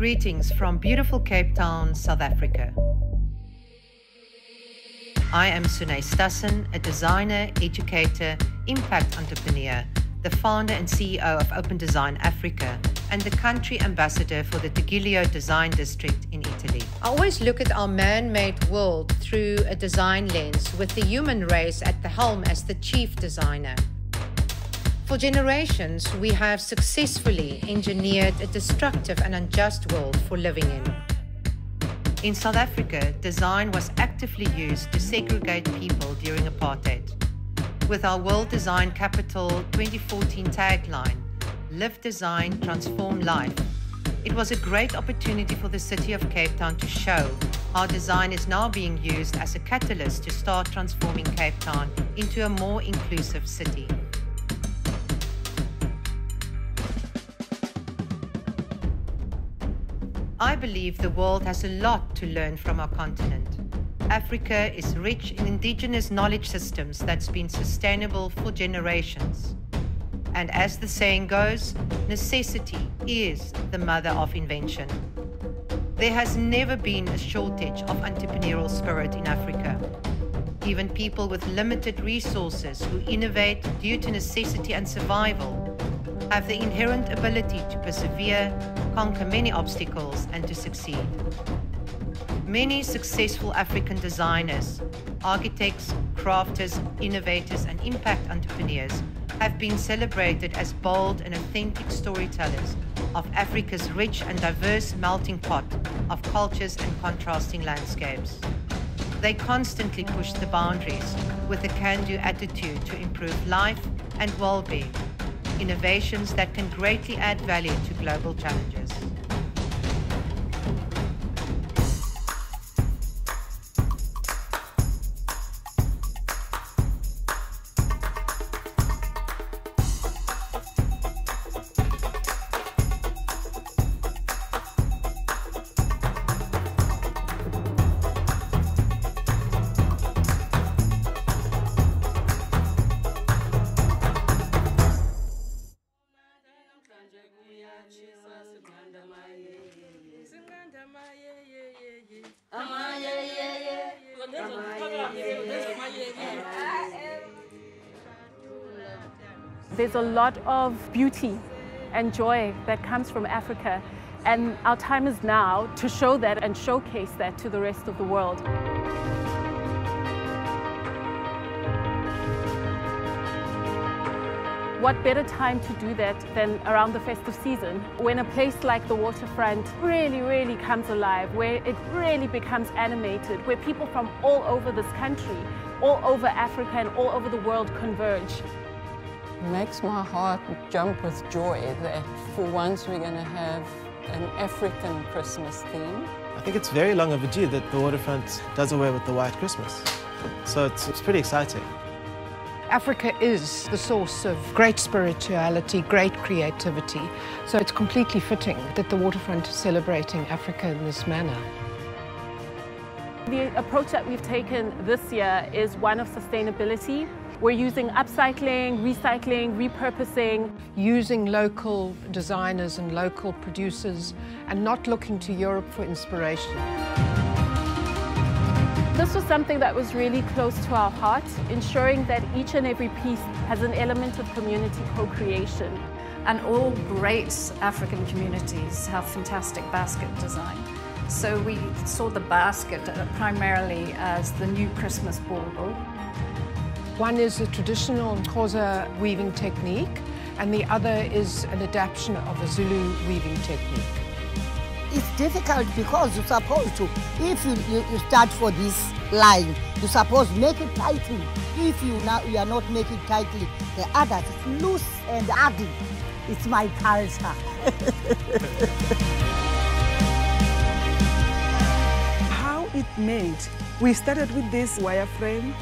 Greetings from beautiful Cape Town, South Africa. I am Suné Stassen, a designer, educator, impact entrepreneur, the founder and CEO of Open Design Afrika, and the country ambassador for the Tigullio Design District in Italy. I always look at our man made world through a design lens, with the human race at the helm as the chief designer. For generations, we have successfully engineered a destructive and unjust world for living in. In South Africa, design was actively used to segregate people during apartheid. With our World Design Capital 2014 tagline, Live Design, Transform Life, it was a great opportunity for the city of Cape Town to show how design is now being used as a catalyst to start transforming Cape Town into a more inclusive city. I believe the world has a lot to learn from our continent. Africa is rich in indigenous knowledge systems that's been sustainable for generations. And as the saying goes, necessity is the mother of invention. There has never been a shortage of entrepreneurial spirit in Africa. Even people with limited resources who innovate due to necessity and survival have the inherent ability to persevere, conquer many obstacles, and to succeed. Many successful African designers, architects, crafters, innovators, and impact entrepreneurs have been celebrated as bold and authentic storytellers of Africa's rich and diverse melting pot of cultures and contrasting landscapes. They constantly push the boundaries with a can do attitude to improve life and well being innovations that can greatly add value to global challenges. There's a lot of beauty and joy that comes from Africa and our time is now to show that and showcase that to the rest of the world. What better time to do that than around the festive season when a place like the waterfront really, really comes alive, where it really becomes animated, where people from all over this country, all over Africa and all over the world converge. It makes my heart jump with joy that for once we're going to have an African Christmas theme. I think it's very long overdue that the waterfront does away with the white Christmas. So it's, it's pretty exciting. Africa is the source of great spirituality, great creativity. So it's completely fitting that the waterfront is celebrating Africa in this manner. The approach that we've taken this year is one of sustainability. We're using upcycling, recycling, repurposing. Using local designers and local producers and not looking to Europe for inspiration. This was something that was really close to our heart, ensuring that each and every piece has an element of community co-creation. And all great African communities have fantastic basket design. So we saw the basket primarily as the new Christmas bauble. One is a traditional Xhosa weaving technique, and the other is an adaptation of a Zulu weaving technique. It's difficult because you're supposed to, if you, you, you start for this line, you're supposed to make it tightly. If you, now, you are not making it tightly, the others, is loose and ugly. It's my culture. How it made, we started with this wireframe,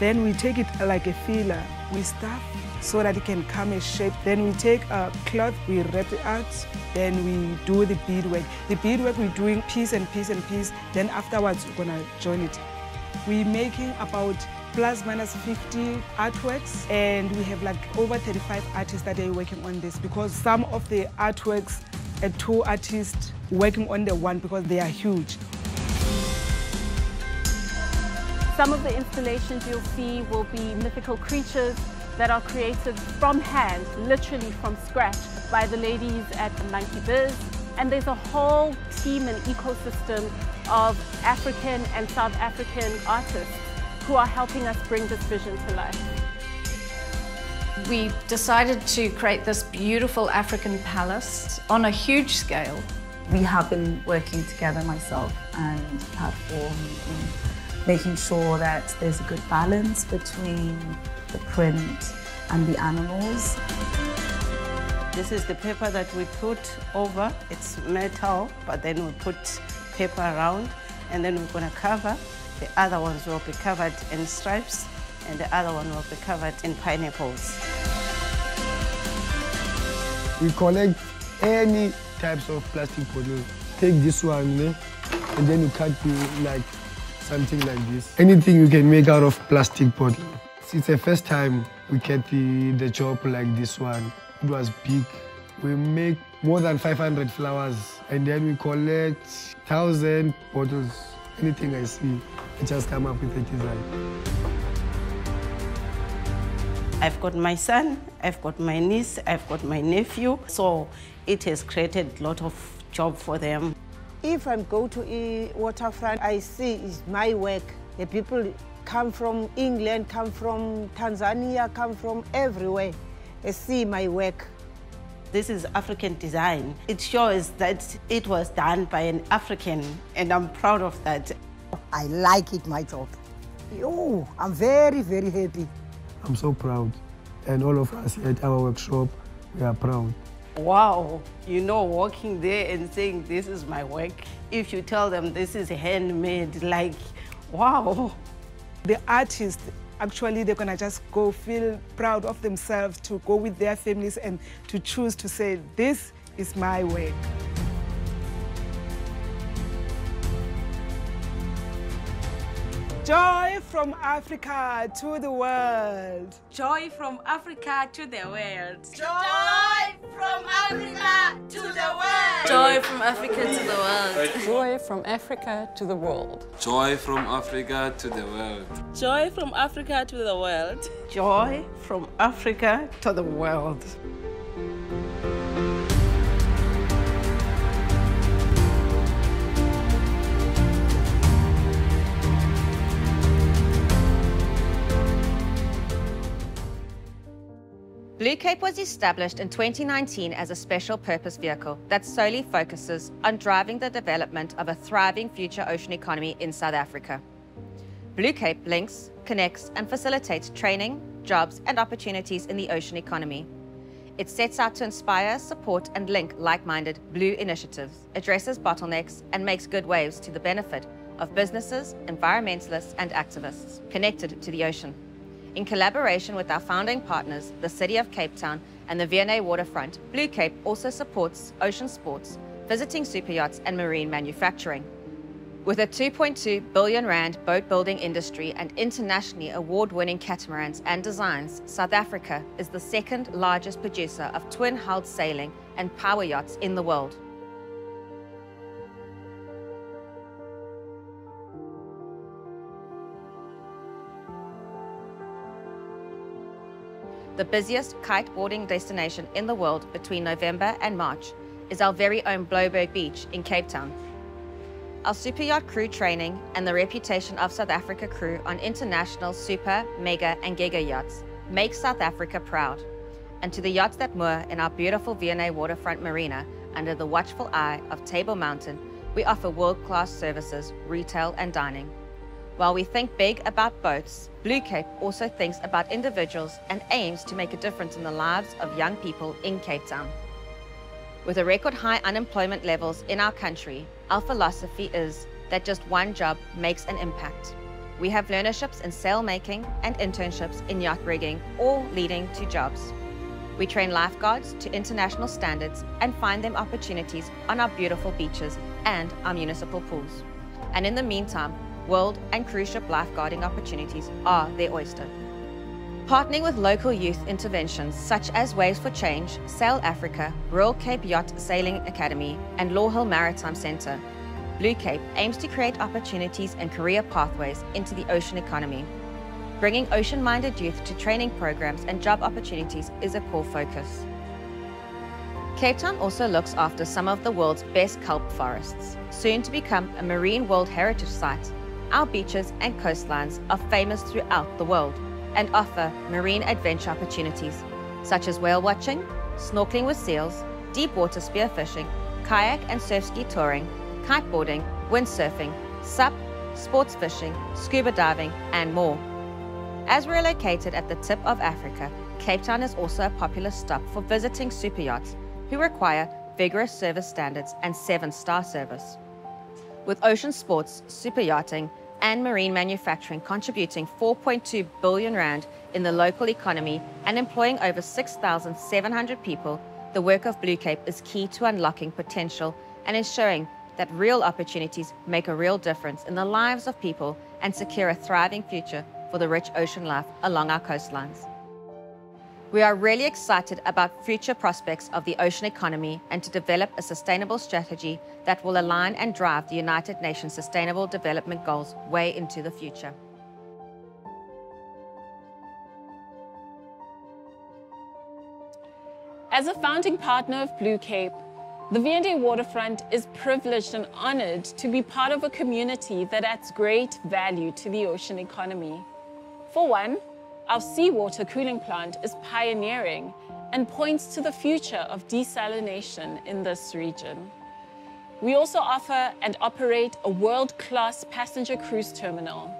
then we take it uh, like a filler. We stuff so that it can come a shape. Then we take a cloth, we wrap it out, then we do the beadwork. The beadwork we're doing piece and piece and piece, then afterwards we're gonna join it. We're making about plus minus 50 artworks and we have like over 35 artists that are working on this because some of the artworks a two artists working on the one because they are huge. Some of the installations you'll see will be mythical creatures that are created from hand, literally from scratch, by the ladies at Monkeybiz. And there's a whole team and ecosystem of African and South African artists who are helping us bring this vision to life. We decided to create this beautiful African palace on a huge scale. We have been working together, myself and Platform, in making sure that there's a good balance between the print and the animals. This is the paper that we put over. It's metal, but then we put paper around, and then we're going to cover. The other ones will be covered in stripes, and the other one will be covered in pineapples. We collect any types of plastic bottles. Take this one, eh, and then you cut it like something like this. Anything you can make out of plastic bottle. It's the first time we get the, the job like this one. It was big. We make more than 500 flowers and then we collect 1,000 bottles. Anything I see, I just come up with a design. I've got my son, I've got my niece, I've got my nephew. So it has created a lot of job for them. If I go to a waterfront, I see it's my work. The people come from England, come from Tanzania, come from everywhere. They see my work. This is African design. It shows that it was done by an African, and I'm proud of that. I like it, my job. Oh, I'm very, very happy. I'm so proud. And all of us at our workshop, we are proud. Wow, you know, walking there and saying, this is my work. If you tell them this is handmade, like, wow. The artists, actually, they're gonna just go feel proud of themselves to go with their families and to choose to say, this is my work. Joy from Africa to the world. Joy from Africa to the world. Joy from Africa to the world. Joy from Africa to the world. Joy from Africa to the world. Joy from Africa to the world. Joy from Africa to the world. Joy from Africa to the world. Blue Cape was established in 2019 as a special purpose vehicle that solely focuses on driving the development of a thriving future ocean economy in South Africa. Blue Cape links, connects, and facilitates training, jobs, and opportunities in the ocean economy. It sets out to inspire, support, and link like minded blue initiatives, addresses bottlenecks, and makes good waves to the benefit of businesses, environmentalists, and activists connected to the ocean. In collaboration with our founding partners, the City of Cape Town and the V&A Waterfront, Blue Cape also supports ocean sports, visiting super yachts and marine manufacturing. With a 2.2 billion rand boat building industry and internationally award-winning catamarans and designs, South Africa is the second largest producer of twin-hulled sailing and power yachts in the world. The busiest kiteboarding destination in the world between November and March is our very own Blouberg Beach in Cape Town. Our super yacht crew training and the reputation of South Africa crew on international super, mega and giga yachts makes South Africa proud. And to the yachts that moor in our beautiful V&A waterfront marina under the watchful eye of Table Mountain, we offer world-class services, retail and dining. While we think big about boats, Blue Cape also thinks about individuals and aims to make a difference in the lives of young people in Cape Town. With a record high unemployment levels in our country, our philosophy is that just one job makes an impact. We have learnerships in sail making and internships in yacht rigging, all leading to jobs. We train lifeguards to international standards and find them opportunities on our beautiful beaches and our municipal pools. And in the meantime, world and cruise ship lifeguarding opportunities are their oyster. Partnering with local youth interventions such as Waves for Change, Sail Africa, Royal Cape Yacht Sailing Academy, and Lawhill Maritime Centre, Blue Cape aims to create opportunities and career pathways into the ocean economy. Bringing ocean-minded youth to training programs and job opportunities is a core focus. Cape Town also looks after some of the world's best kelp forests. Soon to become a Marine World Heritage Site, our beaches and coastlines are famous throughout the world and offer marine adventure opportunities such as whale watching, snorkeling with seals, deep water spearfishing, kayak and surf ski touring, kiteboarding, windsurfing, SUP, sports fishing, scuba diving, and more. As we're located at the tip of Africa, Cape Town is also a popular stop for visiting super yachts who require vigorous service standards and seven-star service. With ocean sports, super yachting, and marine manufacturing contributing 4.2 billion rand in the local economy and employing over 6,700 people, the work of Blue Cape is key to unlocking potential and ensuring that real opportunities make a real difference in the lives of people and secure a thriving future for the rich ocean life along our coastlines. We are really excited about future prospects of the ocean economy and to develop a sustainable strategy that will align and drive the United Nations Sustainable Development Goals way into the future. As a founding partner of Blue Cape, the V&A Waterfront is privileged and honored to be part of a community that adds great value to the ocean economy. For one, our seawater cooling plant is pioneering and points to the future of desalination in this region. We also offer and operate a world-class passenger cruise terminal.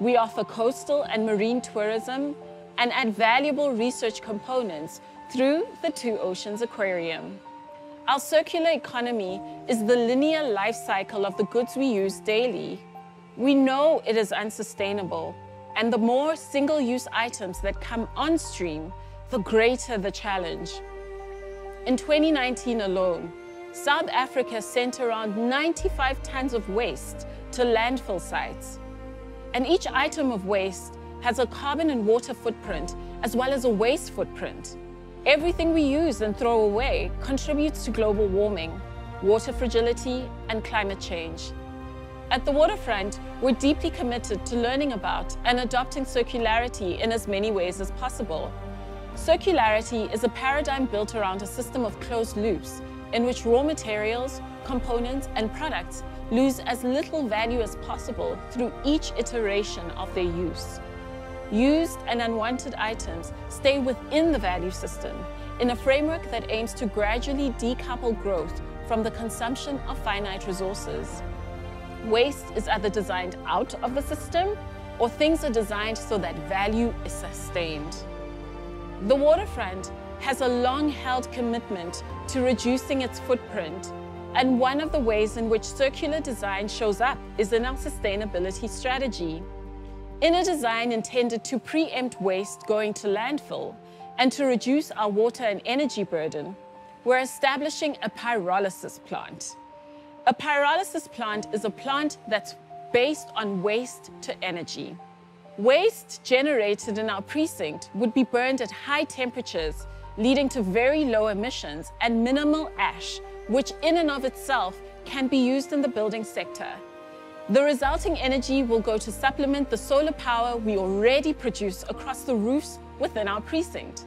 We offer coastal and marine tourism and add valuable research components through the Two Oceans Aquarium. Our circular economy is the linear life cycle of the goods we use daily. We know it is unsustainable, and the more single-use items that come on stream, the greater the challenge. In 2019 alone, South Africa sent around 95 tons of waste to landfill sites. And each item of waste has a carbon and water footprint as well as a waste footprint. Everything we use and throw away contributes to global warming, water fragility, and climate change. At the waterfront, we're deeply committed to learning about and adopting circularity in as many ways as possible. Circularity is a paradigm built around a system of closed loops in which raw materials, components, and products lose as little value as possible through each iteration of their use. Used and unwanted items stay within the value system in a framework that aims to gradually decouple growth from the consumption of finite resources. Waste is either designed out of the system or things are designed so that value is sustained. The waterfront has a long-held commitment to reducing its footprint, and one of the ways in which circular design shows up is in our sustainability strategy. In a design intended to preempt waste going to landfill and to reduce our water and energy burden, we're establishing a pyrolysis plant. A pyrolysis plant is a plant that's based on waste to energy. Waste generated in our precinct would be burned at high temperatures, leading to very low emissions and minimal ash, which in and of itself can be used in the building sector. The resulting energy will go to supplement the solar power we already produce across the roofs within our precinct.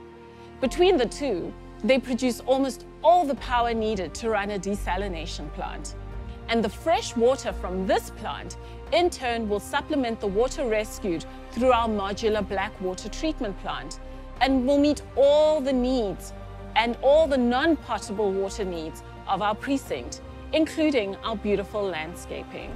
Between the two, they produce almost all the power needed to run a desalination plant. And the fresh water from this plant, in turn, will supplement the water rescued through our modular black water treatment plant and will meet all the needs and all the non-potable water needs of our precinct, including our beautiful landscaping.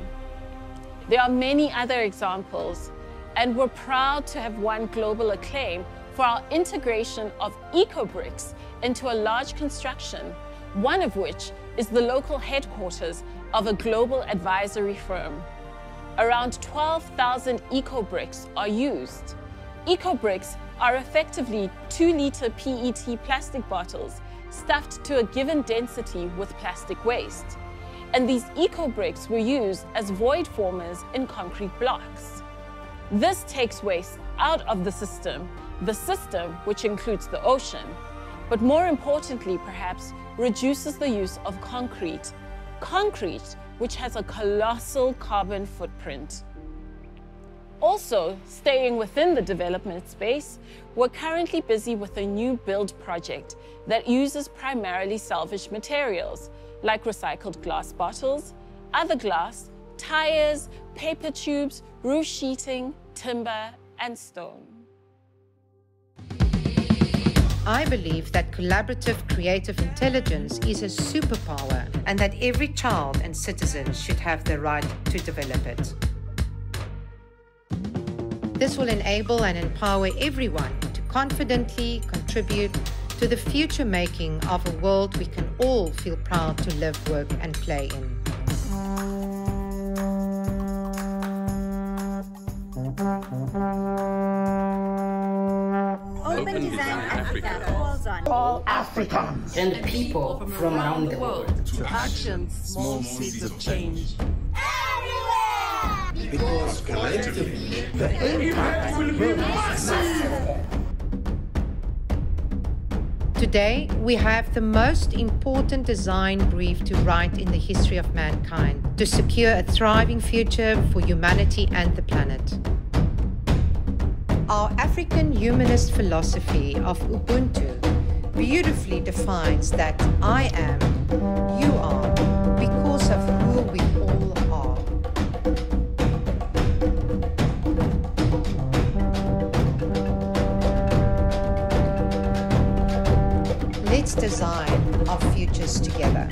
There are many other examples, and we're proud to have won global acclaim for our integration of eco-bricks into a large construction, one of which is the local headquarters of a global advisory firm. Around 12,000 eco-bricks are used. Eco-bricks are effectively 2-litre PET plastic bottles stuffed to a given density with plastic waste and these eco-bricks were used as void formers in concrete blocks. This takes waste out of the system the system, which includes the ocean, but more importantly, perhaps, reduces the use of concrete. Concrete, which has a colossal carbon footprint. Also, staying within the development space, we're currently busy with a new build project that uses primarily salvaged materials, like recycled glass bottles, other glass, tires, paper tubes, roof sheeting, timber, and stone. I believe that collaborative creative intelligence is a superpower and that every child and citizen should have the right to develop it. This will enable and empower everyone to confidently contribute to the future making of a world we can all feel proud to live, work, and play in. Open Design Afrika calls on all Africans and people from around the world to action small seeds of change. Everywhere! Because collectively, the impact will be massive. Today, we have the most important design brief to write in the history of mankind to secure a thriving future for humanity and the planet. Our African humanist philosophy of Ubuntu beautifully defines that I am, you are, because of who we all are. Let's design our futures together.